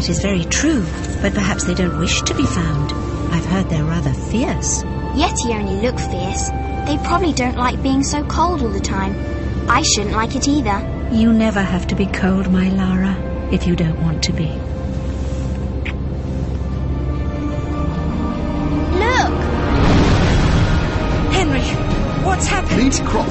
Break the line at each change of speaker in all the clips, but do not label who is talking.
That is very true, but perhaps they don't wish to be found. I've heard they're rather fierce.
Yeti only look fierce. They probably don't like being so cold all the time. I shouldn't like it either.
You never have to be cold, my Lara, if you don't want to be.
Look!
Henry, what's happened?
Leeds Croft.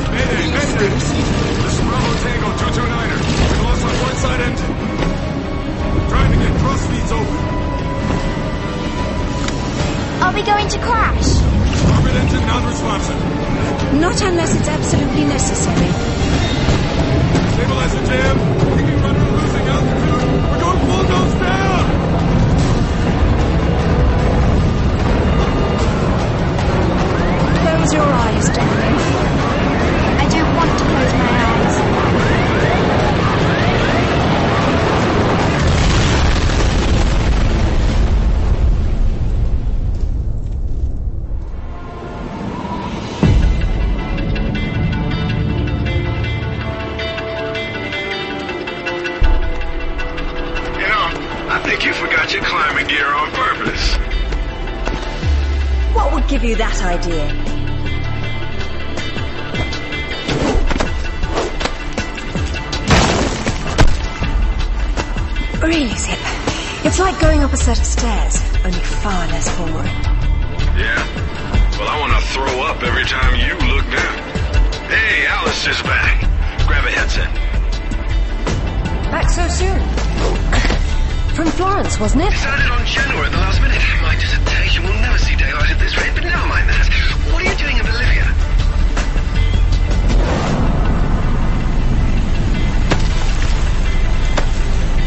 Give you that idea? Really, Zip. It's like going up a set of stairs, only far less boring.
Yeah? Well, I want to throw up every time you look down. Hey, Alice is back. Grab a headset.
Back so soon? From Florence, wasn't it?
Decided on Genoa at the last minute. My dissertation will never see daylight at this rate, but never mind that. What are you doing in Bolivia?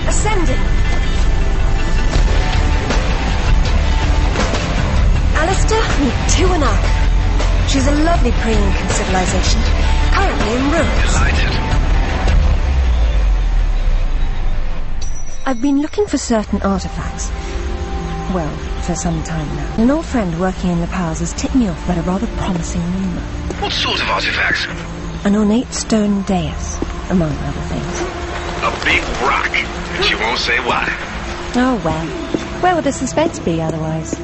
Ascending. Alister, meet Tiwanaku. She's a lovely pre-Incan civilization, currently in ruins.
Delighted.
I've been looking for certain artifacts. Well, for some time now. An old friend working in the powers has tipped me off about a rather promising rumour.
What sort of artifacts?
An ornate stone dais, among other things.
A big rock. And she won't say why.
Oh, well. Where would the suspense be otherwise?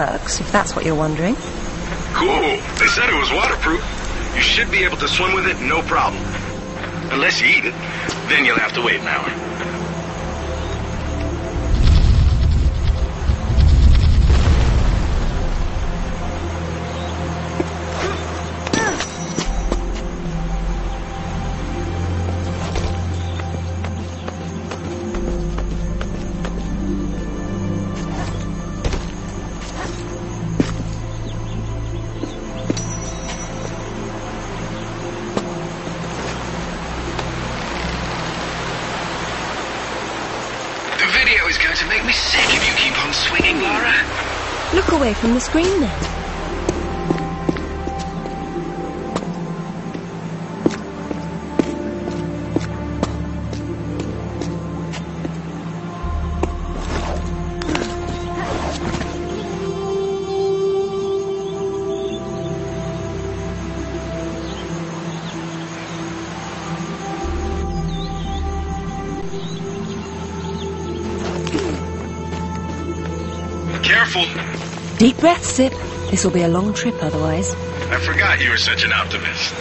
Works, if that's what you're wondering.
Cool. They said it was waterproof. You should be able to swim with it, no problem. Unless you eat it. Then you'll have to wait an hour.
From the screen then. Breath, This will be a long trip otherwise.
I forgot you were such an optimist.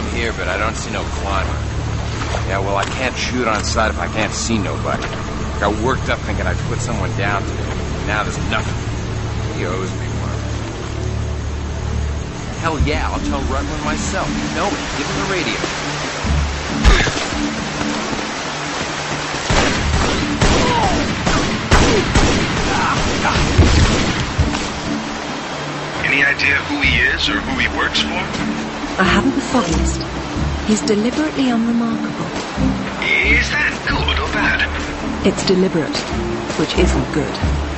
I'm here, but I don't see no climber. Yeah, well, I can't shoot on sight if I can't see nobody. Got worked up thinking I'd put someone down today. Now there's nothing. He owes me one. Hell yeah, I'll tell Rutland myself. You know it. Give him the radio.
Any idea who he is or who he works for?
I haven't the foggiest. He's deliberately unremarkable.
Is that good or bad?
It's deliberate, which isn't good.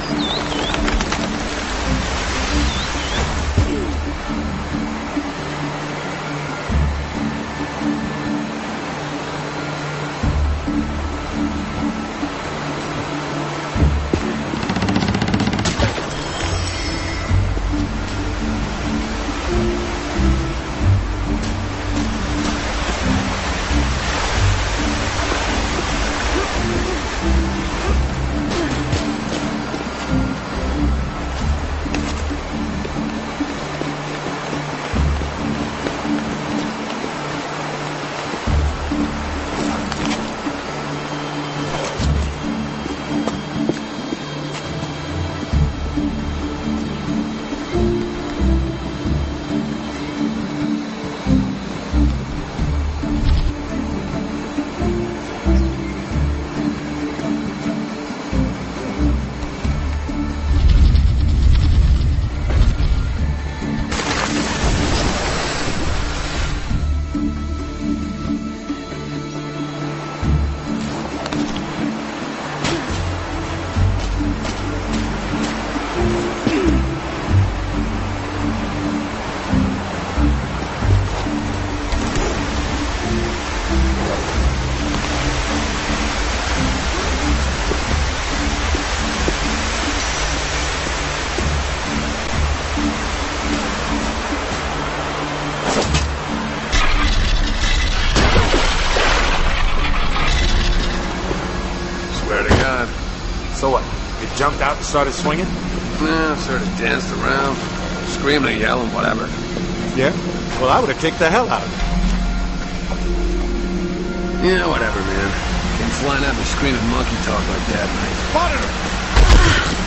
Started swinging?
Yeah, sort of danced around, screaming and yelling, whatever.
Yeah. Well, I would have kicked the hell out of you.
Yeah, whatever, man. Can't flying at me screaming monkey talk like that, mate.
Monitor!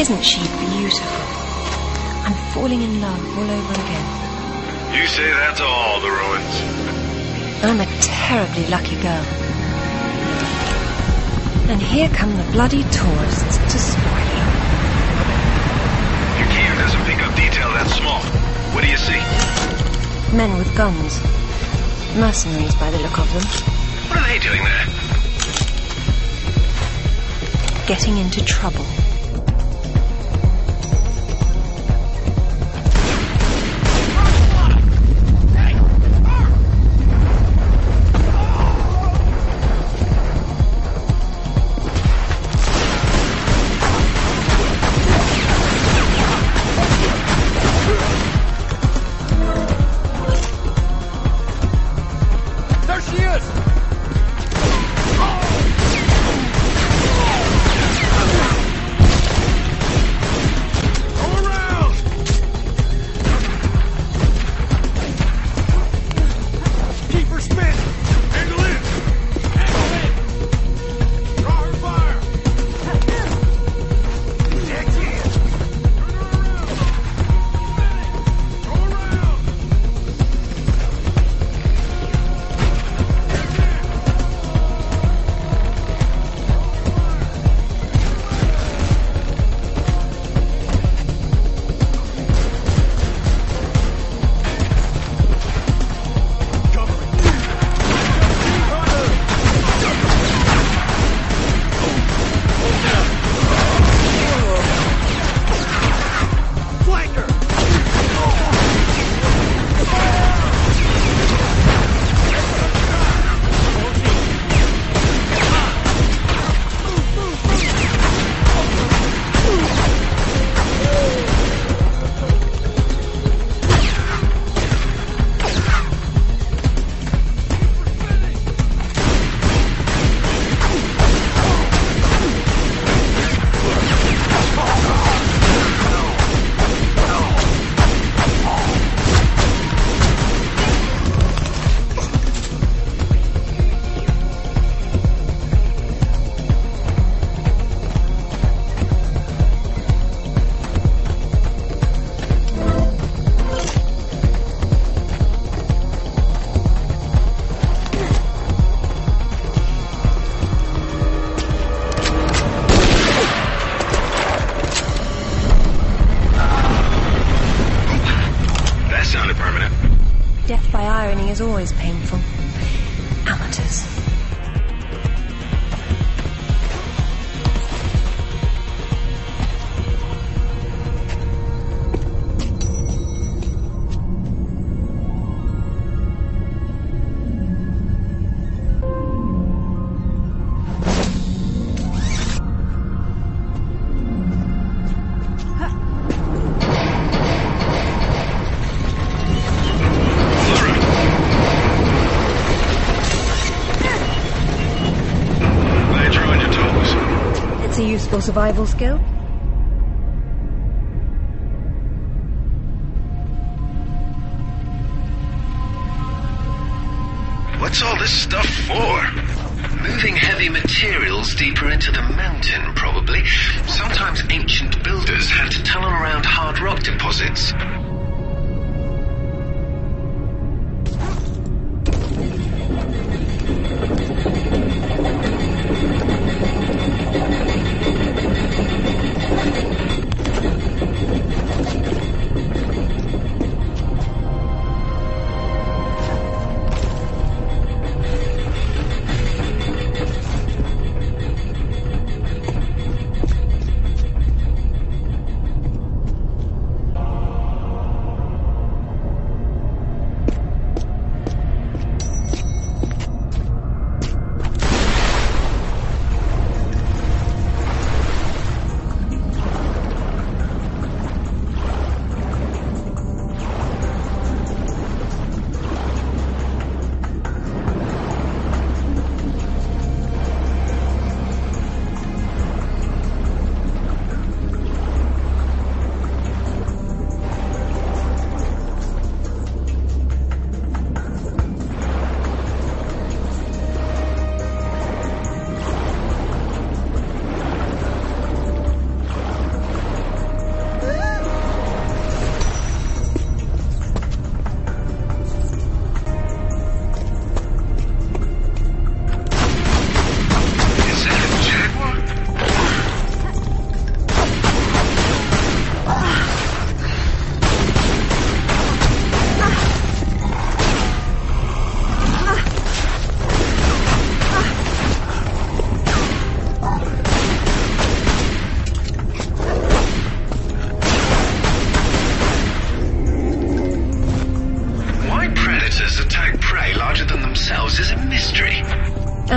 Isn't she beautiful? I'm falling in love all over again.
You say that to all the ruins.
I'm a terribly lucky girl. And here come the bloody tourists to spoil it.
Your cam doesn't pick up detail that small. What do you see?
Men with guns. Mercenaries by the look of them.
What are they doing there?
Getting into trouble. Survival skill.
What's all this stuff for?
Moving heavy materials deeper into the mountain, probably. Sometimes ancient builders had to tunnel around hard rock deposits.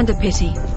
and a pity.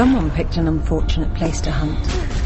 Someone picked an unfortunate place to hunt.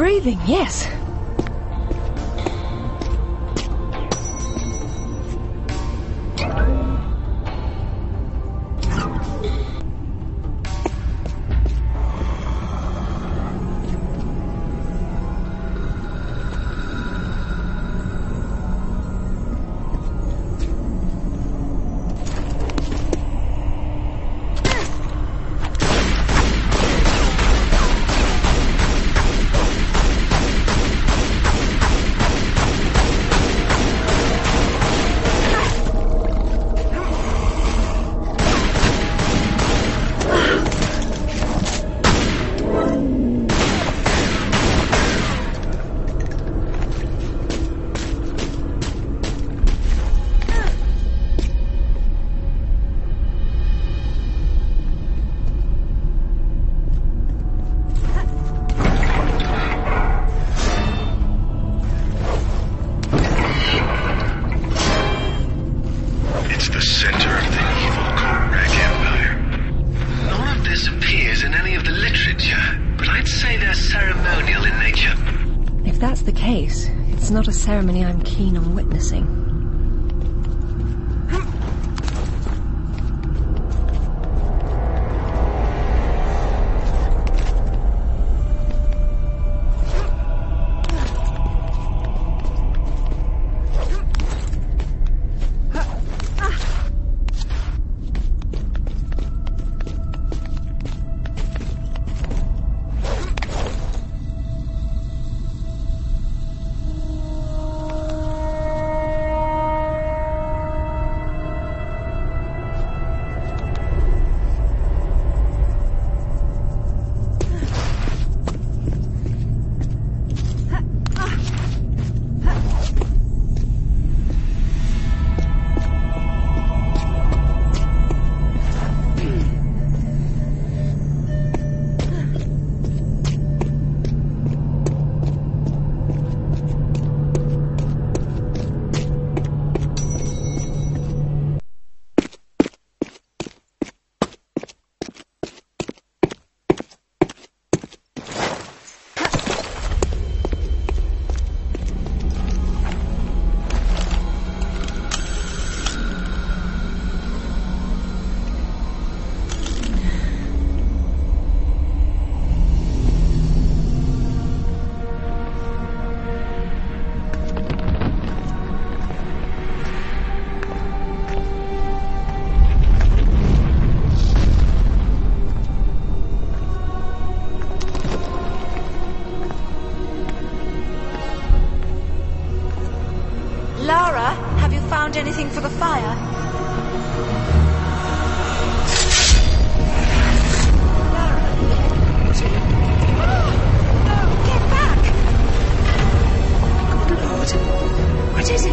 Breathing, yes. Ceremony I'm keen on witnessing.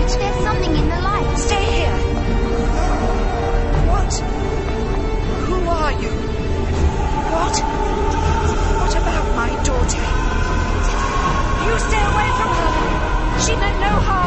Is?
There's something in the light.
Stay here. What? Who are you? What? What about my daughter? You stay away from her. She meant no harm.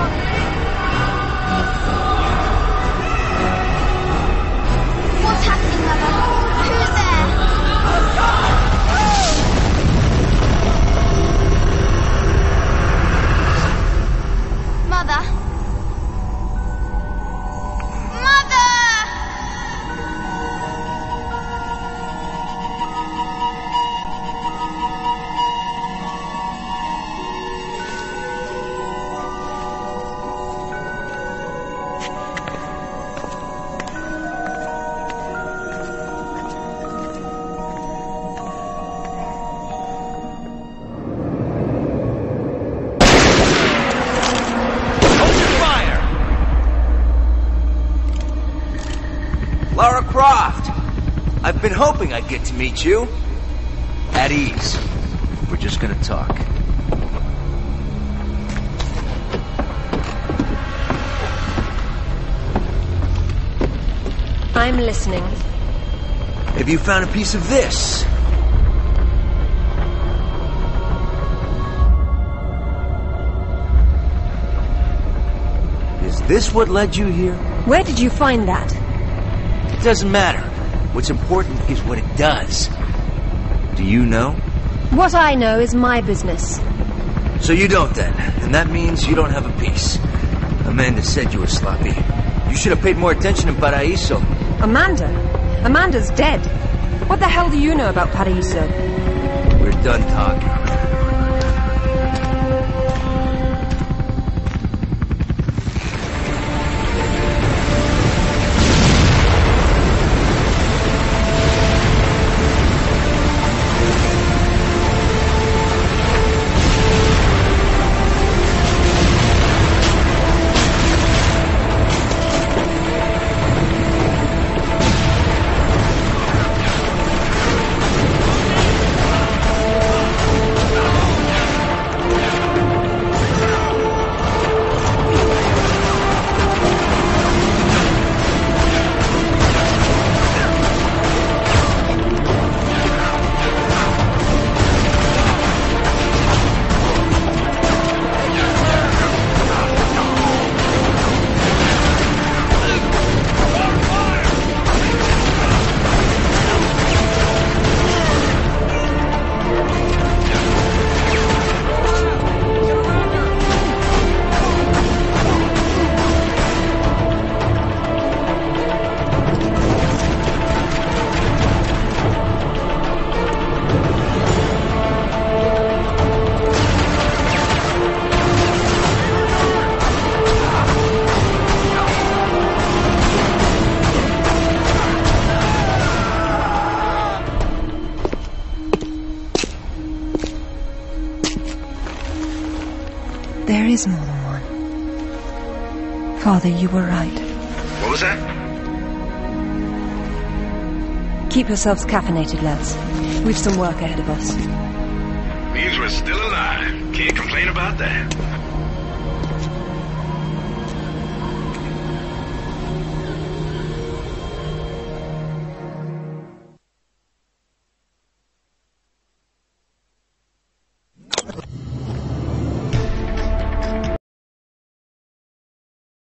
I've been hoping I'd get to meet you. At ease. We're just gonna talk.
I'm listening.
Have you found a piece of this? Is this what led you here?
Where did you find that?
It doesn't matter. What's important is what it does. Do you know?
What I know is my business.
So you don't then, and that means you don't have a piece. Amanda said you were sloppy. You should have paid more attention in Paraíso.
Amanda? Amanda's dead. What the hell do you know about Paraíso?
We're done talking.
Father, you were right.
What was that?
Keep yourselves caffeinated, lads. We've some work ahead of us.
Means we're still alive. Can't complain about that.